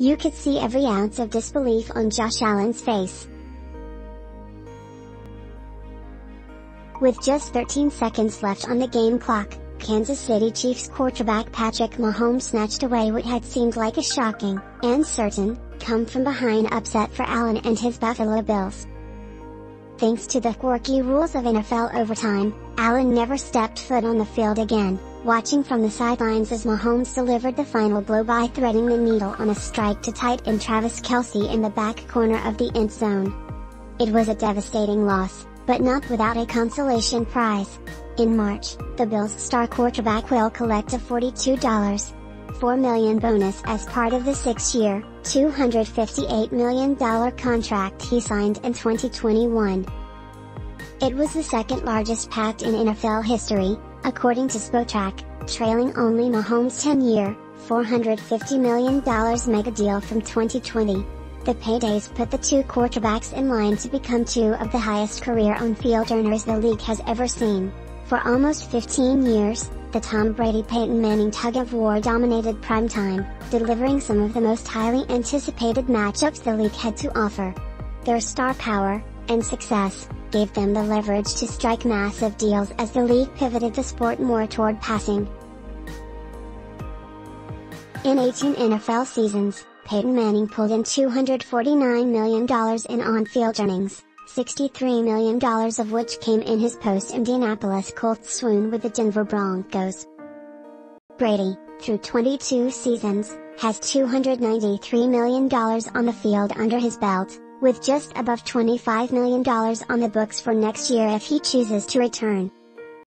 You could see every ounce of disbelief on Josh Allen's face. With just 13 seconds left on the game clock, Kansas City Chiefs quarterback Patrick Mahomes snatched away what had seemed like a shocking, and certain, come from behind upset for Allen and his Buffalo Bills. Thanks to the quirky rules of NFL overtime, Allen never stepped foot on the field again, watching from the sidelines as Mahomes delivered the final blow by threading the needle on a strike to tight end Travis Kelce in the back corner of the end zone. It was a devastating loss, but not without a consolation prize. In March, the Bills star quarterback will collect a $42.4 million bonus as part of the six-year, $258 million contract he signed in 2021. It was the second largest pact in NFL history, according to Spotrac, trailing only Mahomes' 10-year, $450 million mega deal from 2020. The paydays put the two quarterbacks in line to become two of the highest career on-field earners the league has ever seen. For almost 15 years, the Tom Brady-Peyton Manning tug-of-war dominated primetime, delivering some of the most highly anticipated matchups the league had to offer. Their star power, and success, gave them the leverage to strike massive deals as the league pivoted the sport more toward passing. In 18 NFL seasons, Peyton Manning pulled in $249 million in on-field earnings. $63 million of which came in his post-Indianapolis Colts swoon with the Denver Broncos. Brady, through 22 seasons, has $293 million on the field under his belt, with just above $25 million on the books for next year if he chooses to return.